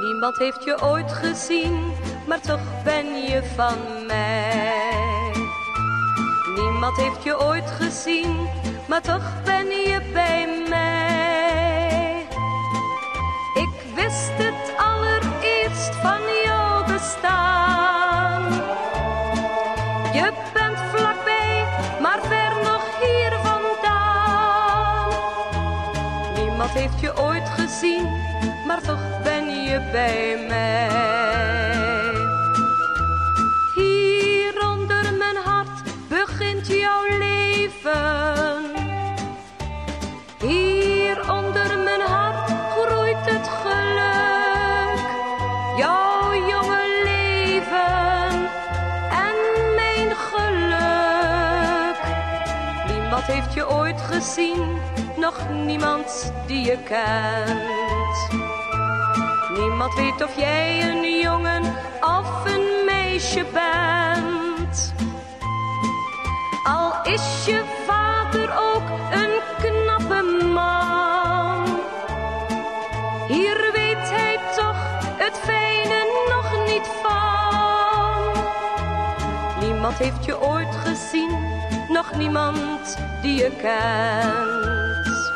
Niemand heeft je ooit gezien, maar toch ben je van mij. Niemand heeft je ooit gezien, maar toch ben je bij mij. Heeft je ooit gezien, maar toch ben je bij mij. Hier onder mijn hart begint jouw leven. Niemand heeft je ooit gezien, nog niemand die je kent. Niemand weet of jij een jongen of een meisje bent. Al is je vader ook een knappe man. Hier weet hij toch het fijne nog niet van. Niemand heeft je ooit gezien, nog niemand die je kent.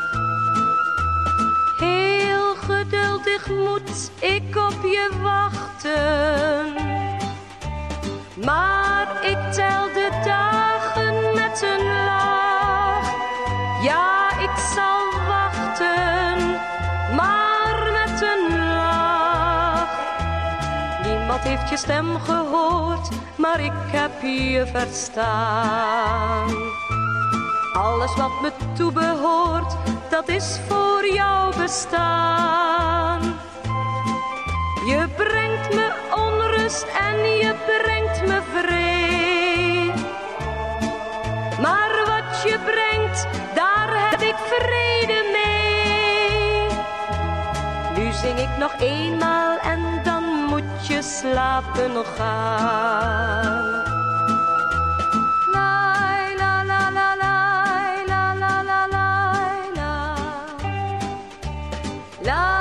Heel geduldig moet ik op je wachten. Maar ik tel Niemand heeft je stem gehoord, maar ik heb je verstaan. Alles wat me toebehoort, dat is voor jou bestaan. Je brengt me onrust en je brengt me vrede. Maar wat je brengt, daar heb ik vrede mee. Nu zing ik nog eenmaal en slape no gaa nay